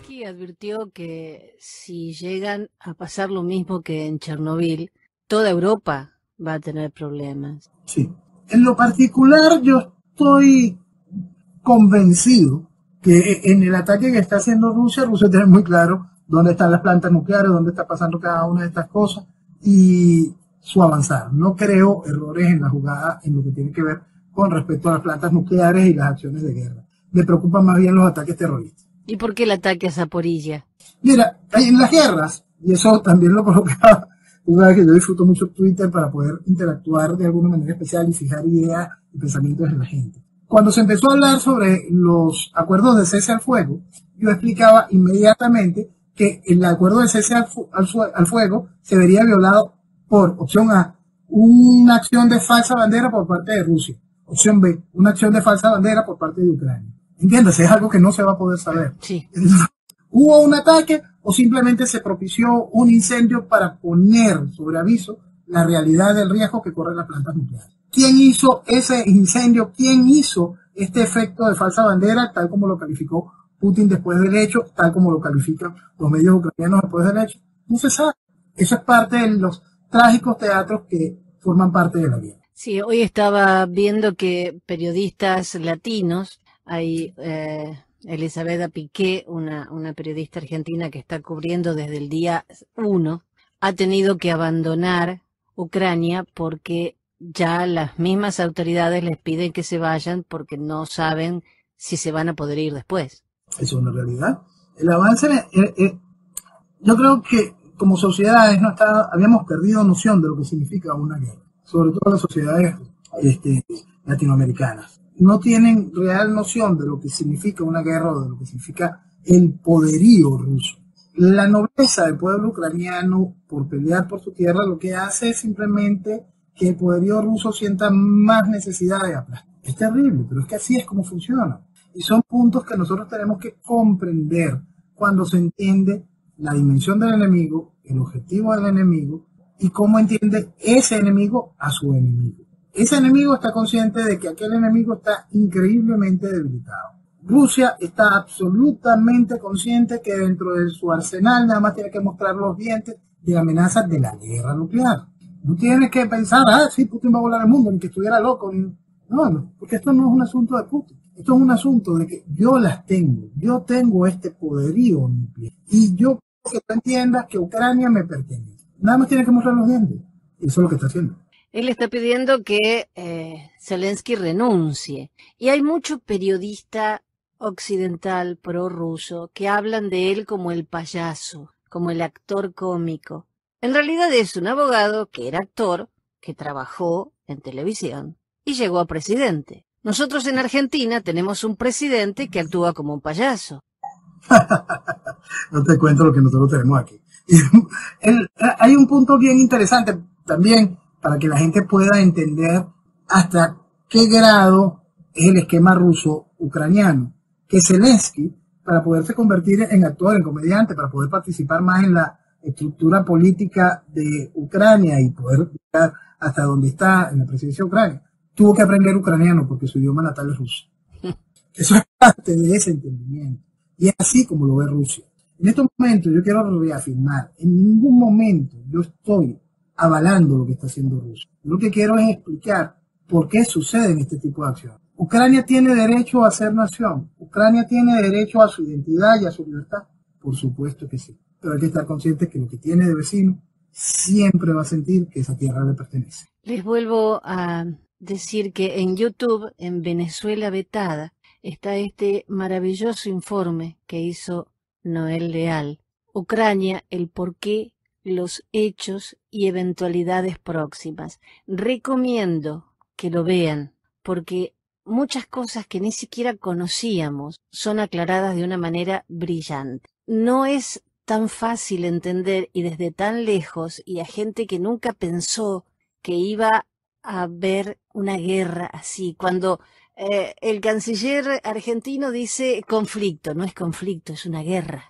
Zelensky advirtió que si llegan a pasar lo mismo que en Chernobyl, toda Europa va a tener problemas. Sí. En lo particular, yo estoy convencido que en el ataque que está haciendo Rusia, Rusia tiene muy claro dónde están las plantas nucleares, dónde está pasando cada una de estas cosas y su avanzar. No creo errores en la jugada en lo que tiene que ver con respecto a las plantas nucleares y las acciones de guerra. Me preocupan más bien los ataques terroristas. ¿Y por qué el ataque a Zaporilla? Mira, en las guerras, y eso también lo colocaba, tú sabes que yo disfruto mucho Twitter para poder interactuar de alguna manera especial y fijar ideas y pensamientos en la gente. Cuando se empezó a hablar sobre los acuerdos de cese al fuego, yo explicaba inmediatamente que el acuerdo de cese al, al fuego se vería violado por opción A, una acción de falsa bandera por parte de Rusia. Opción B, una acción de falsa bandera por parte de Ucrania. Entiéndase, es algo que no se va a poder saber. Sí. ¿Hubo un ataque o simplemente se propició un incendio para poner sobre aviso la realidad del riesgo que corren las plantas nucleares? ¿Quién hizo ese incendio? ¿Quién hizo este efecto de falsa bandera, tal como lo calificó Putin después del hecho, tal como lo califican los medios ucranianos después del hecho? No se sabe. Eso es parte de los trágicos teatros que forman parte de la vida. Sí, hoy estaba viendo que periodistas latinos, hay eh, Elizabeth Piqué, una, periodista argentina que está cubriendo desde el día uno, ha tenido que abandonar Ucrania porque ya las mismas autoridades les piden que se vayan porque no saben si se van a poder ir después. Es una realidad. El avance, eh, eh, yo creo que como sociedades no está, habíamos perdido noción de lo que significa una guerra, sobre todo las sociedades este, latinoamericanas. No tienen real noción de lo que significa una guerra o de lo que significa el poderío ruso. La nobleza del pueblo ucraniano por pelear por su tierra lo que hace es simplemente que el poderío ruso sienta más necesidad de aplastar. Es terrible, pero es que así es como funciona. Y son puntos que nosotros tenemos que comprender cuando se entiende la dimensión del enemigo, el objetivo del enemigo y cómo entiende ese enemigo a su enemigo. Ese enemigo está consciente de que aquel enemigo está increíblemente debilitado. Rusia está absolutamente consciente que dentro de su arsenal nada más tiene que mostrar los dientes de amenazas de la guerra nuclear. No tiene que pensar, ah, sí, Putin va a volar el mundo, ni que estuviera loco. No, no, porque esto no es un asunto de Putin. Esto es un asunto de que yo las tengo, yo tengo este poderío nuclear y yo que tú entiendas que Ucrania me pertenece. Nada más tiene que mostrar los dientes. Eso es lo que está haciendo. Él está pidiendo que eh, Zelensky renuncie. Y hay mucho periodista occidental prorruso que hablan de él como el payaso, como el actor cómico. En realidad es un abogado que era actor, que trabajó en televisión y llegó a presidente. Nosotros en Argentina tenemos un presidente que actúa como un payaso. no te cuento lo que nosotros tenemos aquí. hay un punto bien interesante también para que la gente pueda entender hasta qué grado es el esquema ruso-ucraniano. Que Zelensky, para poderse convertir en actor, en comediante, para poder participar más en la estructura política de Ucrania y poder llegar hasta donde está en la presidencia de Ucrania, tuvo que aprender ucraniano porque su idioma natal es ruso. Eso es parte de ese entendimiento. Y es así como lo ve Rusia. En estos momentos yo quiero reafirmar, en ningún momento yo estoy avalando lo que está haciendo Rusia. Lo que quiero es explicar por qué suceden este tipo de acciones. Ucrania tiene derecho a ser nación. Ucrania tiene derecho a su identidad y a su libertad. Por supuesto que sí. Pero hay que estar conscientes que lo que tiene de vecino siempre va a sentir que esa tierra le pertenece. Les vuelvo a decir que en YouTube, en Venezuela Vetada, está este maravilloso informe que hizo Noel Leal, Ucrania, el porqué, los hechos y eventualidades próximas. Recomiendo que lo vean porque muchas cosas que ni siquiera conocíamos son aclaradas de una manera brillante. No es tan fácil entender y desde tan lejos y a gente que nunca pensó que iba a haber una guerra así, cuando eh, el canciller argentino dice conflicto, no es conflicto, es una guerra.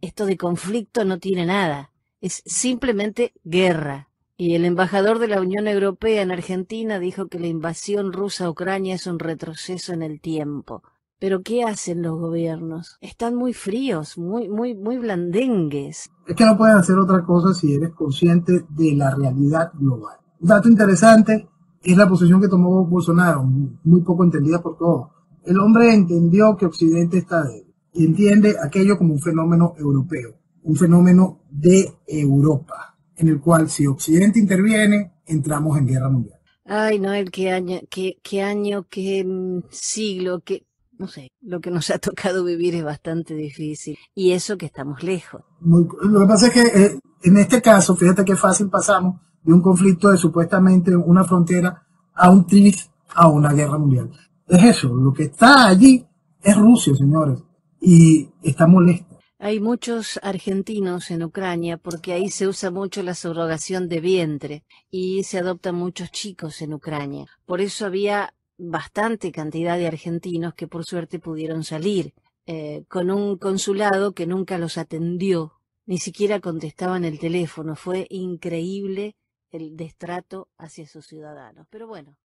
Esto de conflicto no tiene nada, es simplemente guerra. Y el embajador de la Unión Europea en Argentina dijo que la invasión rusa a Ucrania es un retroceso en el tiempo. Pero ¿qué hacen los gobiernos? Están muy fríos, muy, muy, muy blandengues. Es que no puedes hacer otra cosa si eres consciente de la realidad global. Un dato interesante es la posición que tomó Bolsonaro, muy poco entendida por todos. El hombre entendió que Occidente está débil y entiende aquello como un fenómeno europeo, un fenómeno de Europa, en el cual si Occidente interviene, entramos en guerra mundial. Ay, Noel, qué año, qué, qué año, qué mm, siglo, qué, no sé, lo que nos ha tocado vivir es bastante difícil. Y eso que estamos lejos. lo que pasa es que eh, en este caso, fíjate qué fácil pasamos de un conflicto de supuestamente una frontera a un tris, a una guerra mundial. Es eso, lo que está allí es Rusia, señores, y está molesto. Hay muchos argentinos en Ucrania porque ahí se usa mucho la subrogación de vientre y se adoptan muchos chicos en Ucrania. Por eso había bastante cantidad de argentinos que por suerte pudieron salir, eh, con un consulado que nunca los atendió, ni siquiera contestaban el teléfono. Fue increíble el destrato hacia sus ciudadanos. Pero bueno.